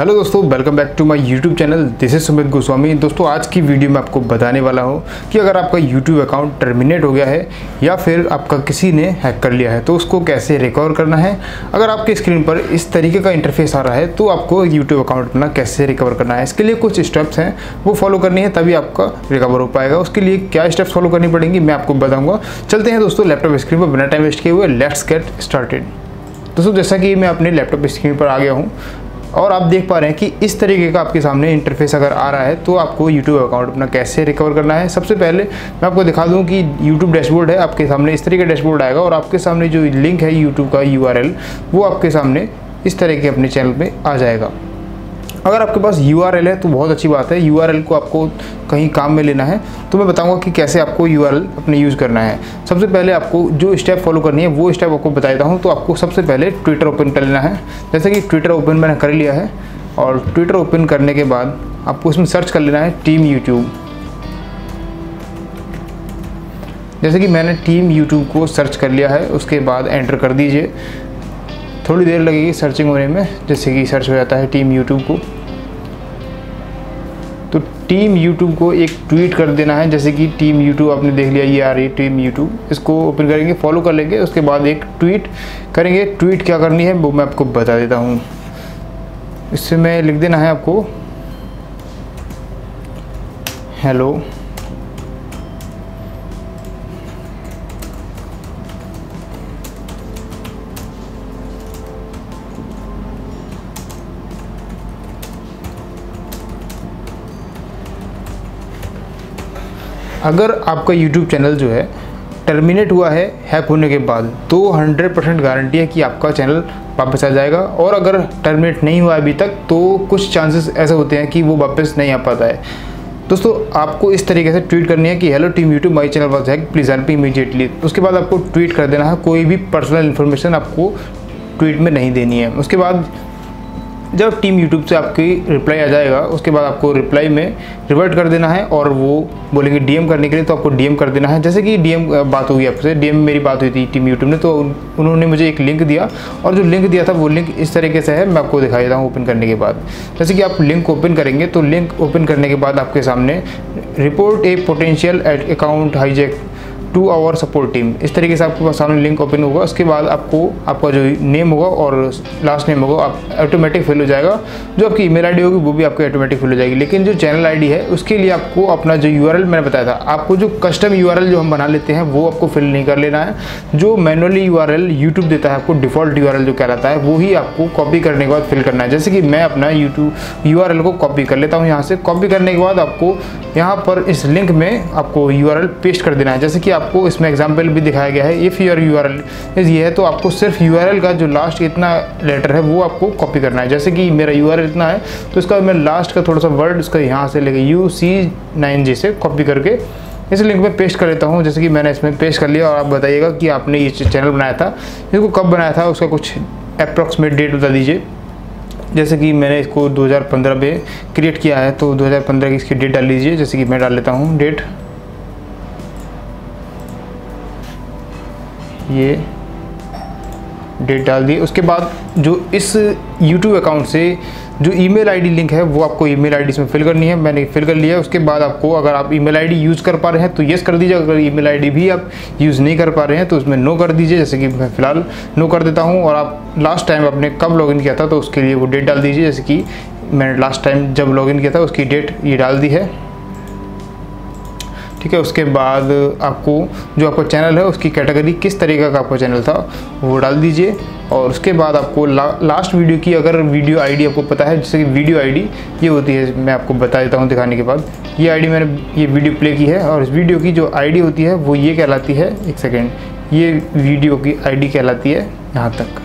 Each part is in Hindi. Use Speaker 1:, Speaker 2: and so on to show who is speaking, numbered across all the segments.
Speaker 1: हेलो दोस्तों welcome back to my YouTube channel this is Sumit Goswami दोस्तों, आज की वीडियो में आपको बताने वाला हूँ कि अगर आपका यूट्यूब अकाउंट टर्मिनेट हो गया है या फिर आपका किसी ने हैक कर लिया है तो उसको कैसे रिकवर करना है? अगर आपके स्क्रीन पर इस तरीके का इंटरफेस आ रहा है तो आपको यूट्यूब अकाउंट अपना कैसे रिकवर करना है? इसके लिए कुछ स्टेप्स हैं, वो फॉलो करनी है, तभी आपका रिकवर हो पाएगा। उसके लिए क्या स्टेप्स फॉलो करनी पड़ेंगी, मैं आपको बताऊँगा। चलते हैं दोस्तों लैपटॉप स्क्रीन पर, बिना टाइम वेस्ट किए हुए लेट्स गेट स्टार्टेड दोस्तों, जैसा कि मैं अपने लैपटॉप स्क्रीन पर आ गया हूँ और आप देख पा रहे हैं कि इस तरीके का आपके सामने इंटरफेस अगर आ रहा है तो आपको यूट्यूब अकाउंट अपना कैसे रिकवर करना है? सबसे पहले मैं आपको दिखा दूँ कि यूट्यूब डैशबोर्ड है आपके सामने, इस तरीके का डैशबोर्ड आएगा और आपके सामने जो लिंक है यूट्यूब का URL, वो आपके सामने इस तरह के अपने चैनल पर आ जाएगा। अगर आपके पास यूआरएल है तो बहुत अच्छी बात है। यूआरएल को आपको कहीं काम में लेना है। तो मैं बताऊँगा कि कैसे आपको यूआरएल अपने यूज़ करना है। सबसे पहले आपको जो स्टेप फॉलो करनी है, वो स्टेप आपको बता देता हूँ। तो आपको सबसे पहले ट्विटर ओपन कर लेना है। जैसे कि ट्विटर ओपन मैंने कर लिया है, और ट्विटर ओपन करने के बाद आपको इसमें सर्च कर लेना है टीम यूट्यूब जैसे कि मैंने टीम यूट्यूब को सर्च कर लिया है, उसके बाद एंटर कर दीजिए। थोड़ी देर लगेगी सर्चिंग होने में, जैसे कि सर्च हो जाता है टीम यूट्यूब को। टीम यूट्यूब को एक ट्वीट कर देना है, जैसे कि टीम यूट्यूब आपने देख लिया, ये आ रही है टीम यूट्यूब इसको ओपन करेंगे फॉलो कर लेंगे, उसके बाद एक ट्वीट करेंगे। ट्वीट क्या करनी है, वो मैं आपको बता देता हूँ। इससे मैं लिख देना है आपको। हेलो अगर आपका यूट्यूब चैनल जो है टर्मिनेट हुआ है हैक होने के बाद तो 100 परसेंट गारंटी है कि आपका चैनल वापस आ जाएगा। और अगर टर्मिनेट नहीं हुआ अभी तक तो कुछ चांसेस ऐसे होते हैं कि वो वापस नहीं आ पाता है। दोस्तों, आपको इस तरीके से ट्वीट करनी है कि hello team YouTube my channel was hack please help immediately उसके बाद आपको ट्वीट कर देना है। कोई भी पर्सनल इन्फॉर्मेशन आपको ट्वीट में नहीं देनी है। उसके बाद जब टीम यूट्यूब से आपकी रिप्लाई आ जाएगा, उसके बाद आपको रिप्लाई में रिवर्ट कर देना है और वो बोलेंगे डीएम करने के लिए तो आपको डीएम कर देना है। जैसे कि डीएम बात होगी आपसे डीएम मेरी बात हुई थी टीम यूट्यूब ने तो उन्होंने मुझे एक लिंक दिया और जो लिंक दिया था, वो लिंक इस तरीके से है, मैं आपको दिखाई देता हूँ ओपन करने के बाद। जैसे कि आप लिंक ओपन करेंगे तो लिंक ओपन करने के बाद आपके सामने report a potential account hijack to our support team इस तरीके से आपके पास सामने लिंक ओपन होगा, उसके बाद आपको, आपका जो नेम होगा और लास्ट नेम होगा, आप ऑटोमेटिक फिल हो जाएगा। जो आपकी ईमेल आईडी होगी, वो भी आपकी ऑटोमेटिक फिल हो जाएगी। लेकिन जो चैनल आईडी है, उसके लिए आपको अपना जो यूआरएल मैंने बताया था, आपको जो कस्टम यूआरएल जो हम बना लेते हैं, वो आपको फिल नहीं कर लेना है। जो मैनुअली यू यूट्यूब देता है, आपको डिफ़ॉल्ट यूआरएल जो कहलाता है, वो ही आपको कॉपी करने के बाद फिल करना है। जैसे कि मैं अपना यूट्यूब यू को कॉपी कर लेता हूँ यहाँ से। कॉपी करने के बाद आपको यहाँ पर इस लिंक में आपको यू पेस्ट कर देना है। जैसे कि आपको इसमें एग्ज़ाम्पल भी दिखाया गया है if your U R L ये है तो आपको सिर्फ़ यूआरएल का जो लास्ट इतना लेटर है, वो आपको कॉपी करना है। जैसे कि मेरा यूआरएल इतना है तो इसका मैं लास्ट का थोड़ा सा वर्ड इसका यहाँ से लेके यू सी नाइन जी से कॉपी करके इस लिंक में पेस्ट कर लेता हूँ। जैसे कि मैंने इसमें पेस्ट कर लिया और आप बताइएगा कि आपने ये चैनल बनाया था, इसको कब बनाया था, उसका कुछ अप्रॉक्सीमेट डेट बता दीजिए। जैसे कि मैंने इसको 2015 में क्रिएट किया है तो 2015 की इसकी डेट डाल लीजिए। जैसे कि मैं डाल लेता हूँ डेट ये डेट डाल दी। उसके बाद जो इस YouTube अकाउंट से जो ईमेल आईडी लिंक है, वो आपको ईमेल आईडी इसमें फिल करनी है। मैंने फिल कर लिया है। उसके बाद आपको अगर आप ईमेल आईडी यूज़ कर पा रहे हैं तो येस कर दीजिए। अगर ईमेल आईडी भी आप यूज़ नहीं कर पा रहे हैं तो उसमें नो कर दीजिए। जैसे कि मैं फ़िलहाल नो कर देता हूँ। और आप लास्ट टाइम आपने कब लॉगिन किया था तो उसके लिए वो डेट डाल दीजिए। जैसे कि मैंने लास्ट टाइम जब लॉगिन किया था, उसकी डेट ये डाल दी है। ठीक है उसके बाद आपको जो आपका चैनल है उसकी कैटेगरी किस तरीके का आपका चैनल था वो डाल दीजिए। और उसके बाद आपको ला, लास्ट वीडियो की अगर वीडियो आईडी आपको पता है जैसे कि वीडियो आईडी ये होती है मैं आपको बता देता हूँ दिखाने के बाद। ये आईडी मैंने ये वीडियो प्ले की है और इस वीडियो की जो आईडी होती है वो ये कहलाती है एक सेकेंड ये वीडियो की आईडी कहलाती है यहाँ तक।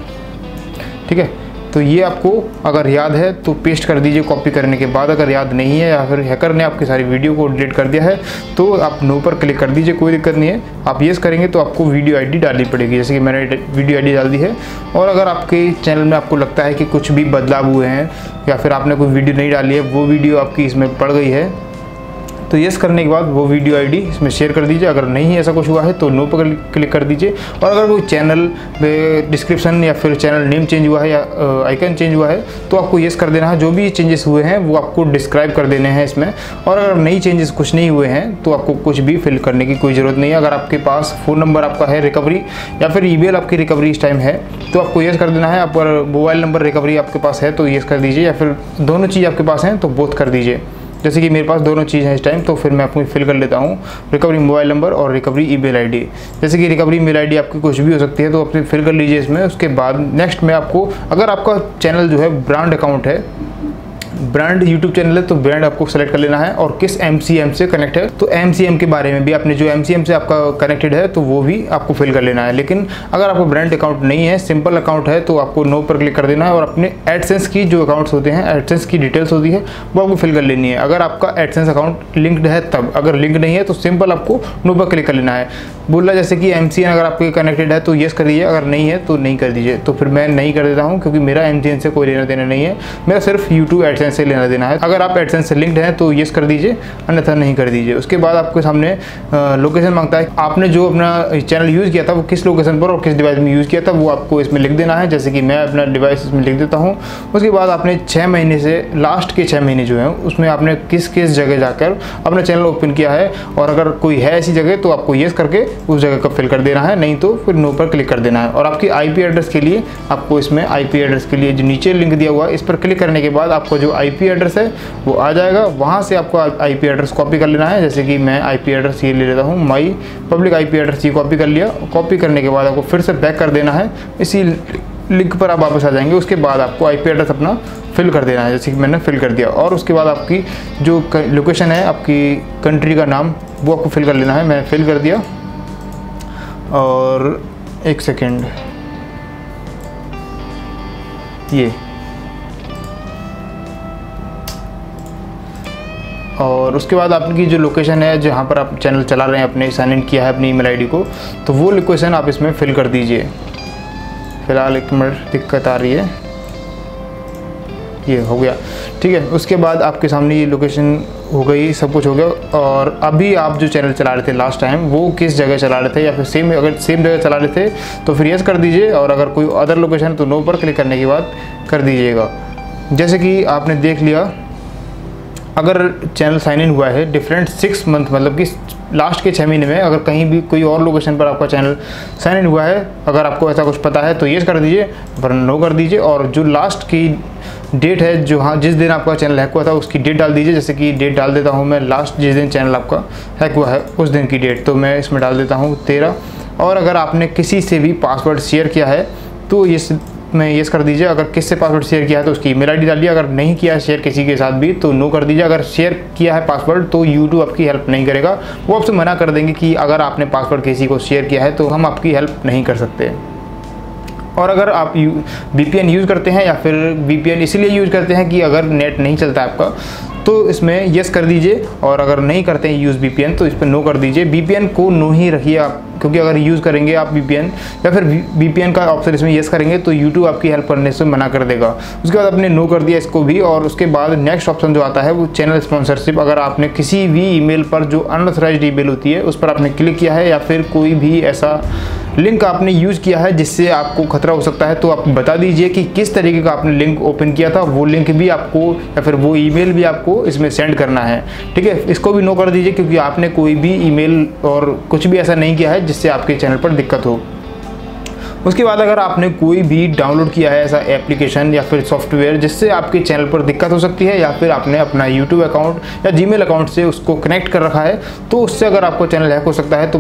Speaker 1: ठीक है? तो ये आपको अगर याद है तो पेस्ट कर दीजिए कॉपी करने के बाद। अगर याद नहीं है या फिर हैकर ने आपकी सारी वीडियो को डिलीट कर दिया है तो आप नो पर क्लिक कर दीजिए, कोई दिक्कत नहीं है। आप येस करेंगे तो आपको वीडियो आईडी डालनी पड़ेगी, जैसे कि मैंने वीडियो आईडी डाल दी है। और अगर आपके चैनल में आपको लगता है कि कुछ भी बदलाव हुए हैं या फिर आपने कोई वीडियो नहीं डाली है, वो वीडियो आपकी इसमें पड़ गई है। तो येस करने के बाद वो वीडियो आईडी इसमें शेयर कर दीजिए। अगर नहीं ऐसा कुछ हुआ है तो नो पर क्लिक कर दीजिए। और अगर कोई चैनल डिस्क्रिप्शन या फिर चैनल नेम चेंज हुआ है या आइकन चेंज हुआ है तो आपको येस कर देना है। जो भी चेंजेस हुए हैं, वो आपको डिस्क्राइब कर देने हैं इसमें। और अगर नई चेंजेस कुछ नहीं हुए हैं तो आपको कुछ भी फिल करने की कोई ज़रूरत नहीं है। अगर आपके पास फ़ोन नंबर आपका है रिकवरी या फिर ईमेल आपकी रिकवरी इस टाइम है तो आपको येस कर देना है। आप मोबाइल नंबर रिकवरी आपके पास है तो येस कर दीजिए। या फिर दोनों चीज़ आपके पास हैं तो बोथ कर दीजिए। जैसे कि मेरे पास दोनों चीज़ हैं इस टाइम तो फिर मैं आपको फिल कर लेता हूँ रिकवरी मोबाइल नंबर और रिकवरी ईमेल आईडी जैसे कि रिकवरी ईमेल आईडी आपकी कुछ भी हो सकती है तो आप फिल कर लीजिए इसमें। उसके बाद नेक्स्ट में आपको, अगर आपका चैनल जो है ब्रांड अकाउंट है ब्रांड यूट्यूब चैनल है तो ब्रांड आपको सेलेक्ट कर लेना है और किस MCM से कनेक्ट है तो MCM के बारे में भी आपने जो MCM से आपका कनेक्टेड है तो वो भी आपको फिल कर लेना है। लेकिन अगर आपको ब्रांड अकाउंट नहीं है सिंपल अकाउंट है तो आपको नो पर क्लिक कर देना है और अपने एडसेंस की जो अकाउंट्स होते हैं एडसेंस की डिटेल्स होती है, वो आपको फिल कर लेनी है। अगर आपका एडसेंस अकाउंट लिंक्ड है, तब। अगर लिंक नहीं है तो सिंपल आपको नो पर क्लिक कर लेना है। बोला जैसे कि एम अगर आपके कनेक्टेड है तो येस कर दीजिए। अगर नहीं है तो नहीं कर दीजिए। तो फिर मैं नहीं कर देता हूँ, क्योंकि मेरा एम से कोई लेना देना नहीं है। मेरा सिर्फ़ यूट्यूब एडसेंस लेना देना है। अगर आप एडसेंस से लिंक्ड हैं तो येस कर दीजिए, अन्यथा नहीं कर दीजिए। उसके बाद आपके सामने लोकेशन माँगता है। आपने जो अपना चैनल यूज़ किया था, वो किस लोकेशन पर और किस डिवाइस में यूज़ किया था, वो आपको इसमें लिख देना है। जैसे कि मैं अपना डिवाइस इसमें लिख देता हूँ। उसके बाद आपने छः महीने से लास्ट के छः महीने जो हैं, उसमें आपने किस किस जगह जाकर अपना चैनल ओपन किया है। और अगर कोई है ऐसी जगह तो आपको येस करके उस जगह का फिल कर देना है। नहीं तो फिर नो पर क्लिक कर देना है। और आपकी आईपी एड्रेस के लिए, आपको इसमें आईपी एड्रेस के लिए जो नीचे लिंक दिया हुआ है, इस पर क्लिक करने के बाद आपको जो आईपी एड्रेस है, वो आ जाएगा। वहाँ से आपको आईपी एड्रेस कॉपी कर लेना है। जैसे कि मैं आईपी एड्रेस ये ले लेता हूँ माई पब्लिक आईपी एड्रेस ये कॉपी कर लिया। कॉपी करने के बाद आपको फिर से बैक कर देना है। इसी लिंक पर आप वापस आ जाएँगे। उसके बाद आपको आईपी एड्रेस अपना फिल कर देना है, जैसे कि मैंने फिल कर दिया। और उसके बाद आपकी जो लोकेशन है, आपकी कंट्री का नाम, वो आपको फिल कर लेना है। मैंने फिल कर दिया। और एक सेकेंड ये। और उसके बाद आपकी जो लोकेशन है, जहाँ पर आप चैनल चला रहे हैं, अपने साइन इन किया है अपनी ईमेल आईडी को तो वो लोकेशन आप इसमें फिल कर दीजिए। फ़िलहाल एक मिनट, दिक्कत आ रही है। ये हो गया। ठीक है, उसके बाद आपके सामने ये लोकेशन हो गई, सब कुछ हो गया। और अभी आप जो चैनल चला रहे थे लास्ट टाइम वो किस जगह चला रहे थे? या फिर सेम अगर सेम जगह चला रहे थे तो फिर यस कर दीजिए। और अगर कोई अदर लोकेशन तो नो पर क्लिक करने के बाद कर दीजिएगा। जैसे कि आपने देख लिया अगर चैनल साइन इन हुआ है डिफरेंट सिक्स मंथ मतलब कि लास्ट के छः महीने में अगर कहीं भी कोई और लोकेशन पर आपका चैनल साइन इन हुआ है, अगर आपको ऐसा कुछ पता है तो ये कर दीजिए वरना नो कर दीजिए, और जो लास्ट की डेट है, जो हाँ जिस दिन आपका चैनल हैक हुआ था, उसकी डेट डाल दीजिए, जैसे कि डेट डाल देता हूँ मैं लास्ट जिस दिन चैनल आपका हैक हुआ है, उस दिन की डेट तो मैं इसमें डाल देता हूँ तेरह। और अगर आपने किसी से भी पासवर्ड शेयर किया है तो ये में येस कर दीजिए। अगर किससे पासवर्ड शेयर किया है तो उसकी ईमेल आईडी डालिए अगर नहीं किया है शेयर किसी के साथ भी तो नो कर दीजिए। अगर शेयर किया है पासवर्ड तो यूट्यूब आपकी हेल्प नहीं करेगा। वो आपसे मना कर देंगे कि अगर आपने पासवर्ड किसी को शेयर किया है तो हम आपकी हेल्प नहीं कर सकते। और अगर आप वी यूज़ करते हैं या फिर वी इसलिए यूज़ करते हैं कि अगर नेट नहीं चलता आपका तो इसमें यस कर दीजिए, और अगर नहीं करते हैं यूज़ वी तो इस पर नो कर दीजिए। वी को नो ही रखिए आप, क्योंकि अगर यूज़ करेंगे आप वी या फिर वी का ऑप्शन इसमें येस करेंगे तो यूट्यूब आपकी हेल्प करने से मना कर देगा। उसके बाद आपने नो कर दिया इसको भी, और उसके बाद नेक्स्ट ऑप्शन जो आता है, वो चैनल स्पॉन्सरशिप अगर आपने किसी भी ईमेल पर जो अनऑथराइज ईमेल होती है, उस पर आपने क्लिक किया है, या फिर कोई भी ऐसा लिंक आपने यूज़ किया है जिससे आपको खतरा हो सकता है तो आप बता दीजिए कि किस तरीके का आपने लिंक ओपन किया था। वो लिंक भी आपको या फिर वो ईमेल भी आपको इसमें सेंड करना है, ठीक है? इसको भी नो कर दीजिए, क्योंकि आपने कोई भी ईमेल और कुछ भी ऐसा नहीं किया है जिससे आपके चैनल पर दिक्कत हो। उसके बाद अगर आपने कोई भी डाउनलोड किया है ऐसा एप्लीकेशन या फिर सॉफ्टवेयर जिससे आपके चैनल पर दिक्कत हो सकती है या फिर आपने अपना यूट्यूब अकाउंट या जीमेल अकाउंट से उसको कनेक्ट कर रखा है तो उससे अगर आपको चैनल हैक हो सकता है तो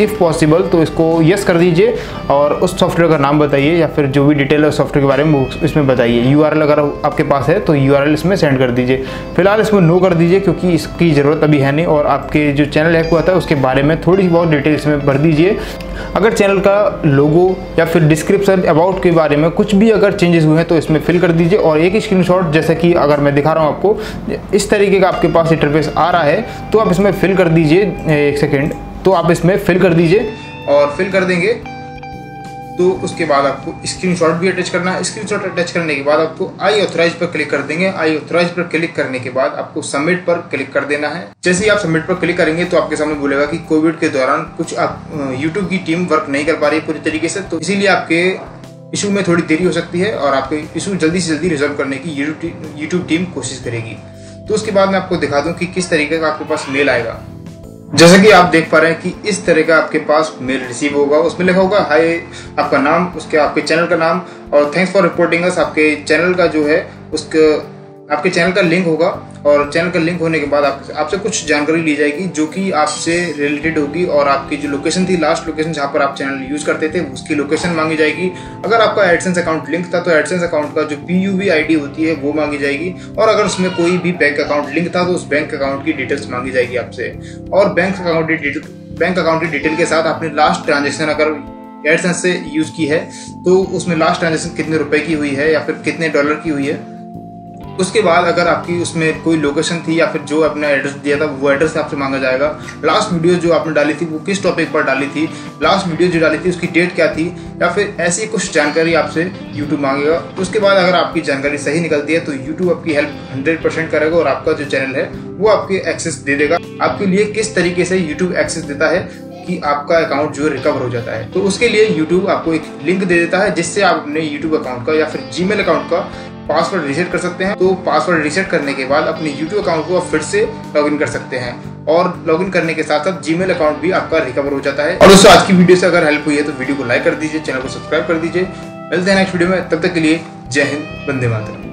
Speaker 1: इफ़ पॉसिबल तो इसको यस कर दीजिए और उस सॉफ्टवेयर का नाम बताइए या फिर जो भी डिटेल है सॉफ्टवेयर के बारे में इसमें बताइए। URL अगर आपके पास है तो URL इसमें सेंड कर दीजिए। फ़िलहाल इसमें नो कर दीजिए क्योंकि इसकी ज़रूरत अभी है नहीं और आपके जो चैनल हैक हुआ था, उसके बारे में थोड़ी बहुत डिटेल इसमें भर दीजिए। अगर चैनल का लोगो या फिर डिस्क्रिप्शन अबाउट के बारे में कुछ भी अगर चेंजेस हुए हैं तो इसमें फिल कर दीजिए और एक स्क्रीन शॉट जैसे कि अगर मैं दिखा रहा हूँ आपको, इस तरीके का आपके पास इंटरफेस आ रहा है तो आप इसमें फिल कर दीजिए एक सेकेंड तो आप इसमें फिल कर दीजिए और फिल कर देंगे। तो उसके बाद आपको स्क्रीनशॉट भी अटैच करना है। स्क्रीनशॉट अटैच करने के बाद आपको आई ऑथराइज पर क्लिक कर देंगे। आई ऑथराइज पर क्लिक करने के बाद आपको सबमिट पर क्लिक कर देना है। जैसे ही आप सबमिट पर क्लिक करेंगे तो आपके सामने बोलेगा कि कोविड के दौरान कुछ आप यूट्यूब की टीम वर्क नहीं कर पा रही है पूरी तरीके से तो इसीलिए आपके इशू में थोड़ी देरी हो सकती है और आपके इशू जल्दी से जल्दी रिजॉल्व करने की यूट्यूब टीम कोशिश करेगी। तो उसके बाद मैं आपको दिखा दूँ कि किस तरीके का आपके पास मेल आएगा। जैसा कि आप देख पा रहे हैं कि इस तरह का आपके पास मेल रिसीव होगा, उसमें लिखा होगा, हाय, आपका नाम, उसके, आपके चैनल का नाम और थैंक्स फॉर रिपोर्टिंग अस आपके चैनल का जो है, उसका आपके चैनल का लिंक होगा और चैनल का लिंक होने के बाद आप, आपसे कुछ जानकारी ली जाएगी जो कि आपसे रिलेटेड होगी और आपकी जो लोकेशन थी लास्ट लोकेशन जहाँ पर आप चैनल यूज़ करते थे उसकी लोकेशन मांगी जाएगी। अगर आपका एडसेंस अकाउंट लिंक था तो एडसेंस अकाउंट का जो पी यू आईडी होती है वो मांगी जाएगी। और अगर उसमें कोई भी बैंक अकाउंट लिंक था तो उस बैंक अकाउंट की डिटेल्स मांगी जाएगी आपसे। और बैंक अकाउंट की डिटेल बैंक अकाउंट की डिटेल के साथ आपने लास्ट ट्रांजेक्शन अगर एडसेंस से यूज़ की है तो उसमें लास्ट ट्रांजेक्शन कितने रुपए की हुई है या फिर कितने डॉलर की हुई है उसके बाद अगर आपकी उसमें कोई लोकेशन थी या फिर जो आपने एड्रेस दिया था, वो एड्रेस आपसे मांगा जाएगा। लास्ट वीडियो जो आपने डाली थी, वो किस टॉपिक पर डाली थी? लास्ट वीडियो जो डाली थी, उसकी डेट क्या थी? या फिर ऐसी कुछ जानकारी आपसे यूट्यूब मांगेगा। उसके बाद अगर आपकी जानकारी सही निकलती है तो यूट्यूब आपकी हेल्प हंड्रेड करेगा और आपका जो चैनल है, वो आपके एक्सेस दे देगा। आपके लिए किस तरीके से यूट्यूब एक्सेस देता है कि आपका अकाउंट जो रिकवर हो जाता है। तो उसके लिए यूट्यूब आपको एक लिंक दे देता है, जिससे आप अपने यूट्यूब अकाउंट का या फिर जीमेल अकाउंट का पासवर्ड रिसेट कर सकते हैं तो पासवर्ड रिसेट करने के बाद अपने यूट्यूब अकाउंट को आप फिर से लॉगिन कर सकते हैं। और लॉगिन करने के साथ साथ जीमेल अकाउंट भी आपका रिकवर हो जाता है। और दोस्तों, आज की वीडियो से अगर हेल्प हुई है तो वीडियो को लाइक कर दीजिए चैनल को सब्सक्राइब कर दीजिए। मिलते हैं नेक्स्ट वीडियो में, तब तक के लिए जय हिंद बंदे मातरम।